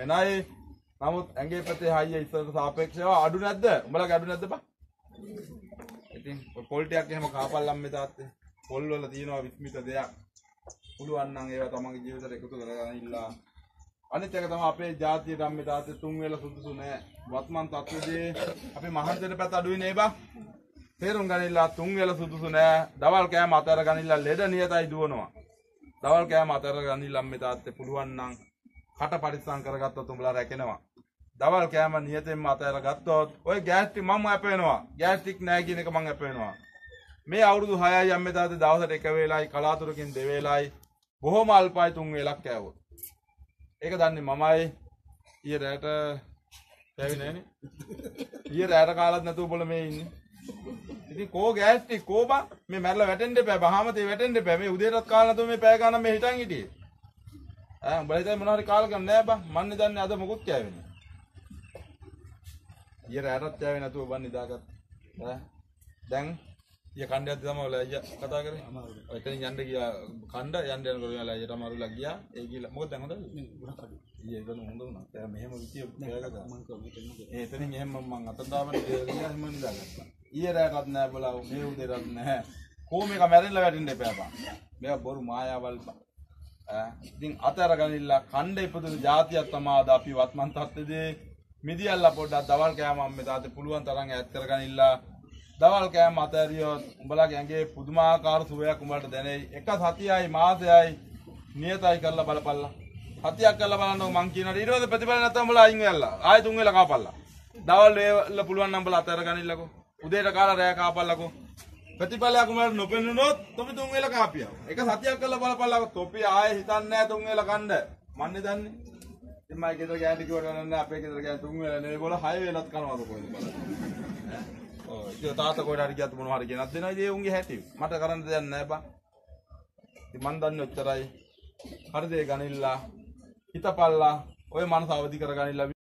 වෙනයි. නමුත් ඇගේ පැත්තේ හයිය ඉස්සරට සාපේක්ෂව අඩු නැද්ද? උඹලා අඩු නැද්ද බා? ඉතින් ඔය පොල් ටිකක් එහෙම කාපල්ලම් මේ තාත්තේ. පොල් වල තියෙනවා විස්මිත දෙයක්. පුළුවන් නම් ඒවා තමන්ගේ ජීවිතේට එකතු කරගන්න ඉල්ලා. අනිත් එක තමයි අපේ ජාතිය ගම්මේ තාත්තේ තුන් වේල සුදුසු නෑ. වත්මන් තත්ත්වයේදී අපි මහන්සියට පැත්ත අඩුයි නේ බා. තේරුම් ගනිලා තුන් වේල සුදුසු නෑ. දවල් කෑම අතර ගනිලා ලෙඩ නියතයි දුවනවා. දවල් කෑම අතර ගනිලා මේ තාත්තේ පුළුවන් නම් කට පරිස්සම් කරගත්තොත් උඹලා රැකෙනවා. දවල් කෑම නියතෙන්ම අතර ගත්තොත් ඔය ගෑස්ට්‍රික් මම අපේනවා. ගෑස්ට්‍රික් නෑ කියන එක මම අපේනවා. මේ අවුරුදු 6යි අම්මේ තාත්තේ දවසට එක වේලයි කලාතුරකින් දෙවේලයි බොහොම අල්පයි තුන් වේලක් කෑවොත්. ඒක දන්නේ මමයි. ඊයේ රැට කෑවේ නෑනේ. ඊයේ රැට කාලත් නැතුව බොල මේ ඉන්නේ. ඉතින් කෝ ගෑස්ට්‍රික් කෝ බං මේ මැරලා වැටෙන්න එපා බහමතේ වැටෙන්න එපා. මේ උදේටත් කාලා නැතුව මේ පැය ගන්න මේ හිටන් හිටියේ. ඈ උඹලා හිතන්නේ මොනවා හරි කාලා ගන්න නෑ බං. මන්නේ දන්නේ අද මොකුත් කෑවේ නෑ. ඊයේ රැටත් කෑවේ නැතුව බන් නිදාගත්තා. ඈ? දැන් ඊය කණ්ඩයක් තමයි ඔය අයියා කතා කරේ. එතනින් යන්න ගියා කණ්ඩ යන්න යනකොට ඔයාලා අයියට අමාරුලා ගියා. ඒ ගිහලා මොකද දැන් හොඳද ඊයේ එතන හොඳ වුණා. දැන් මෙහෙම විදිය පෑගත්තා ඒ එතනින් එහෙම මම අත දාගෙන ගියා එහෙම නිදාගත්තා. ඊයේ රැටත් නෑ බලා මේ උදේටත් නෑ. කොහොම එක මැරෙන්න වැටෙන්න එපා බං. මේවා බොරු මායාවල් බං ඉතින් අතර ගනිලා කණ්ඩ ඉපදුණු જાතියක් තමයි අද අපි වත්මන් තත්ත්වයේදී මිදියල්ලා පොඩ්ඩක් දවල් කෑම අම්මේ තාත්තේ පුළුවන් තරම් ඈත් කරගනිලා දවල් කෑම අතරියොත් උඹලගේ ඇඟේ පුදුමාකාර සුවයක් උඹලට දැනෙයි. එක සතියයි මාසයයි නියතයි කරලා බලපල්ලා. සතියක් කරලා බලන්නකො මං කියනවා. ඊට පස්සේ ප්‍රතිඵල නැත්නම් උඹලා අයින් වෙලා ආයෙ තුන් වෙලා කාපල්ලා. දවල් වේල පුළුවන් නම් උඹලා අතර ගනින්නකෝ උදේට කාලා රෑ කාපල්ලකෝ. ප්‍රතිඵලයක් උඹලට නොපෙන්නුනොත් තොපි තුන් වෙලා කාපියව එක සතියක් කරලා බලපල්ලා තොපි ආයෙ හිතන්නේ නැහැ තුන් වෙලා කණ්ඩ මන්නේ දන්නේ ඉතින් මම ගෙදර ගෑනට කිව්වට නෑ අපේ ගෙදර ගෑන තුන් වෙලා නෙවෙයි බෝල හය වෙලත් කනවාද කොහෙද බලන්න. ඔව් ඉතින් තාත්තා කොහෙට හරි ගියත් මොනවා හරි කියනක් දෙනවා. ඉතින් ඒ උන්ගේ හැටි. මට කරන්න දෙයක් නෑ බං. ඉතින් මන් දන්නේ ඔච්චරයි. හරි දේ ගනිල්ලා හිතපල්ලා ඔය මනස අවදි කරගනිල්ලා